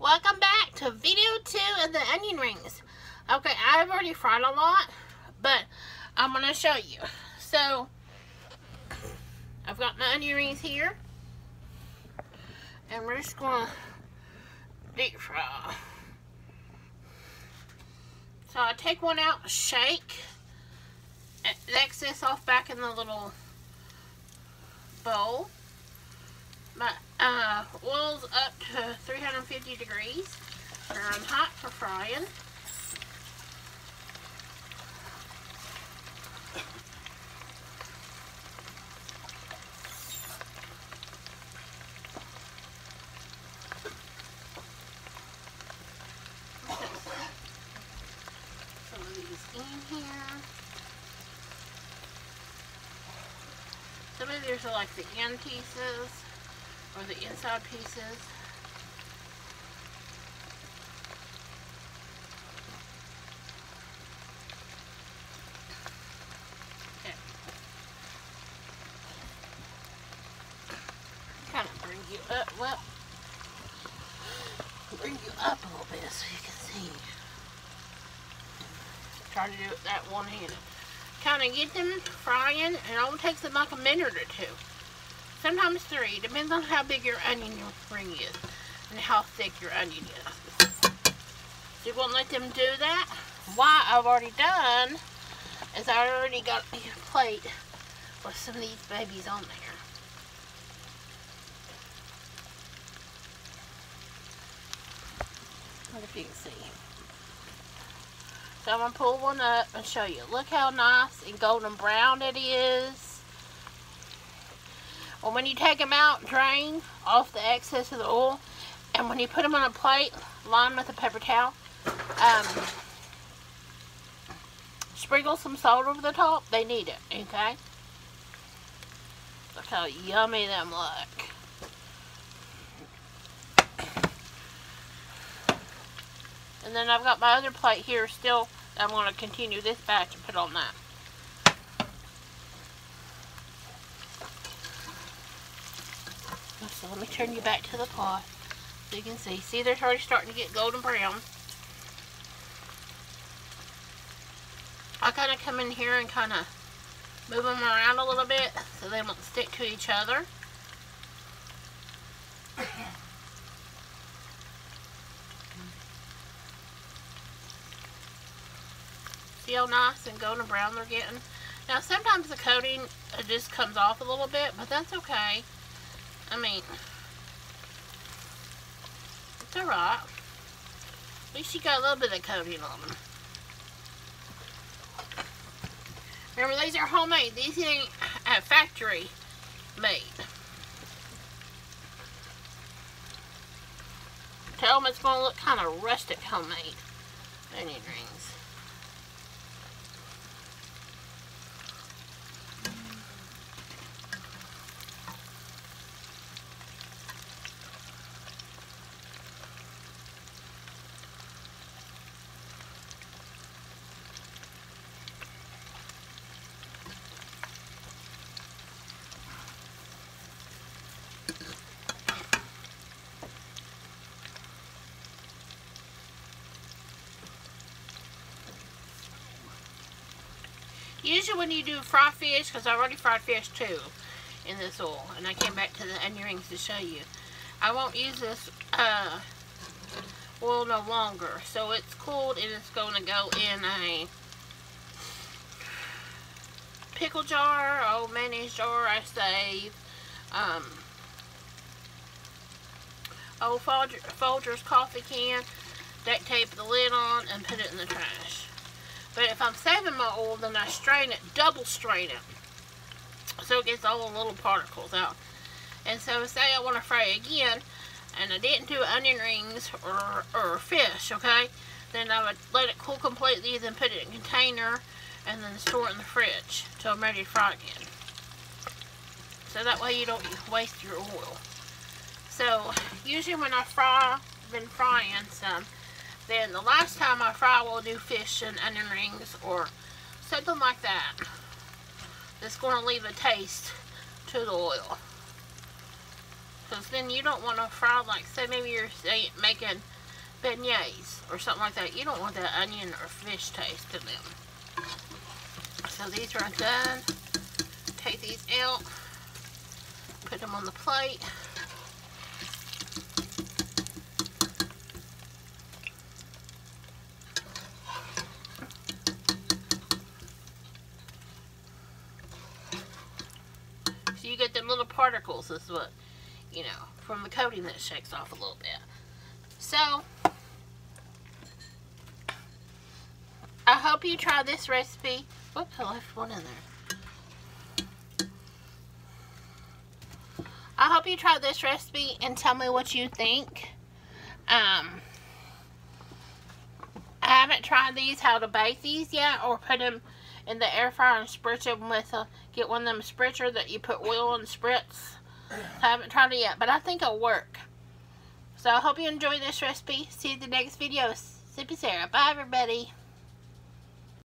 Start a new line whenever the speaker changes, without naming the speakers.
Welcome back to video two of the onion rings. Okay, I've already fried a lot, but I'm going to show you. So, I've got my onion rings here. And we're just going to deep fry. So I take one out, shake, the excess off back in the little bowl. My uh, oil's up to 350 degrees. On hot for frying. Some of these in here. Some of these are like the end pieces or the inside pieces. Okay. Kind of bring you up, well, bring you up a little bit so you can see. Try to do it that one-handed. Kind of get them frying, and it only takes them like a minute or two sometimes three. Depends on how big your onion your ring is and how thick your onion is. So you won't let them do that. What I've already done is I already got a plate with some of these babies on there. What if you can see. So I'm going to pull one up and show you. Look how nice and golden brown it is. Well, when you take them out, drain off the excess of the oil. And when you put them on a plate, line with a paper towel. Um, sprinkle some salt over the top. They need it, okay? Look how yummy them look. And then I've got my other plate here still. I'm going to continue this batch and put on that. So let me turn you back to the pot so you can see. See, they're already starting to get golden brown. I kind of come in here and kind of move them around a little bit so they won't stick to each other. See how nice and golden brown they're getting? Now sometimes the coating uh, just comes off a little bit, but that's okay. I mean, it's alright. At least you got a little bit of coating on them. Remember, these are homemade. These ain't uh, factory made. Tell them it's going to look kind of rustic homemade onion rings. Usually when you do fried fish, because I already fried fish too in this oil, and I came back to the onion rings to show you. I won't use this uh, oil no longer. So it's cooled and it's going to go in a pickle jar, old mayonnaise jar I save, um, old Folgers coffee can, duct tape the lid on, and put it in the trash. But if I'm saving my oil, then I strain it, double strain it. So it gets all the little particles out. And so say I want to fry again, and I didn't do onion rings or, or fish, okay? Then I would let it cool completely, then put it in a container, and then store it in the fridge till I'm ready to fry again. So that way you don't waste your oil. So usually when I fry, been frying some, then the last time I fry, we'll do fish and onion rings or something like that. That's going to leave a taste to the oil. Because then you don't want to fry, like, say maybe you're say, making beignets or something like that. You don't want that onion or fish taste to them. So these are done. Take these out. Put them on the plate. Get them little particles, is what, you know, from the coating that shakes off a little bit. So, I hope you try this recipe. Whoops, I left one in there. I hope you try this recipe and tell me what you think. Um, I haven't tried these, how to bake these yet, or put them in the air fryer and spritz them with a, get one of them spritzer that you put oil and spritz. I haven't tried it yet, but I think it'll work. So I hope you enjoy this recipe. See you in the next video. Simply Sara. Bye, everybody.